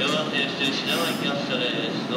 両安定し品川行き発です。